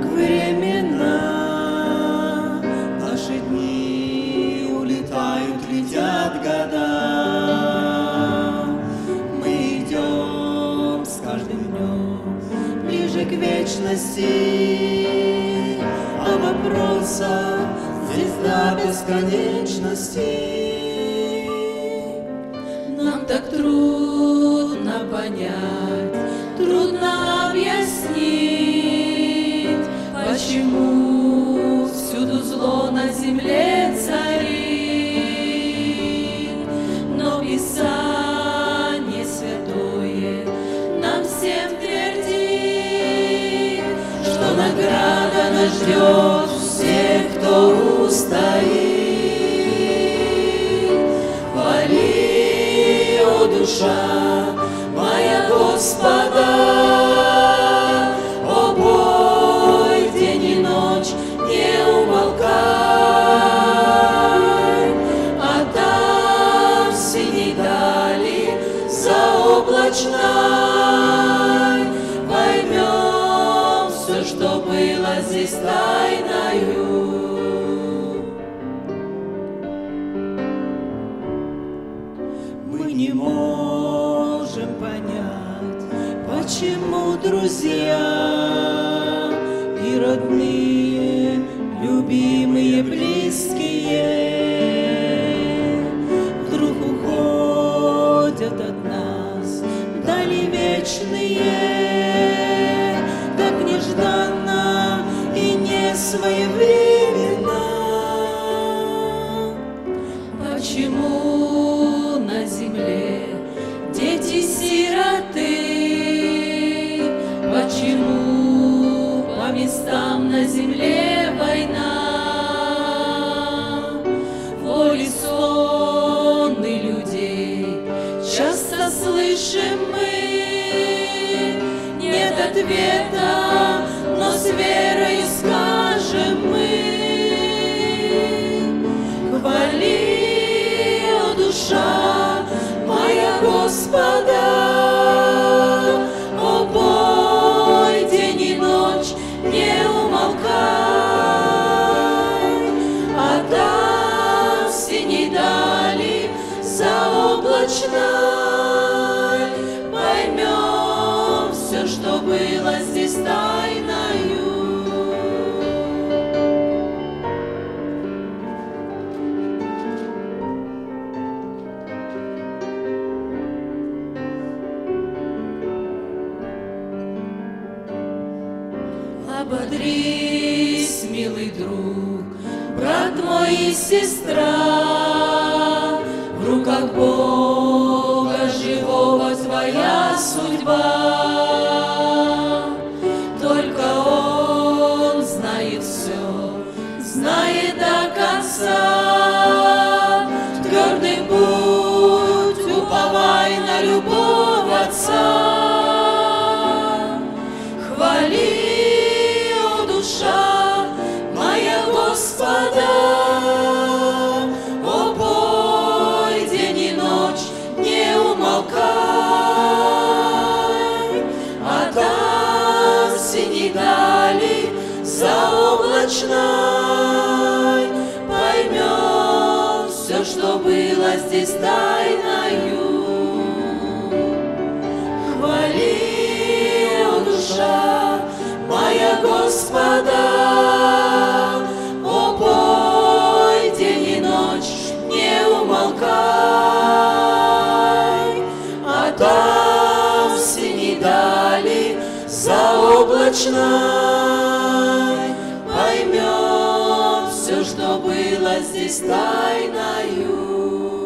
как времена, наши дни улетают, летят года. Мы идем с каждым днем ближе к вечности, а вопросов здесь до бесконечности. Нам так трудно понять, трудно объяснить почему всюду зло на земле царит. Но Писание святое нам всем твердит, что награда нас ждет всех, кто устоит. Хвали, о душа здесь тайною. Мы не можем понять, почему друзья и родные, любимые, близкие Почему на земле дети-сироты? Почему по местам на земле война? Воли сонны людей часто слышим мы. Нет ответа, но с верой скажем мы. Заоблачной поймем все, что было здесь тайною. Ободрись, милый друг, брат мой и сестра, Только Он знает все, знает до конца. Твердый путь уповай на любовь Отца. Хвали, о душа моя Господа, синей дали заоблачной поймем все, что было здесь тайною. Хвали, о душа моя Господа, о бой день и ночь не умолкай, а там заоблачной поймем все, что было здесь тайною.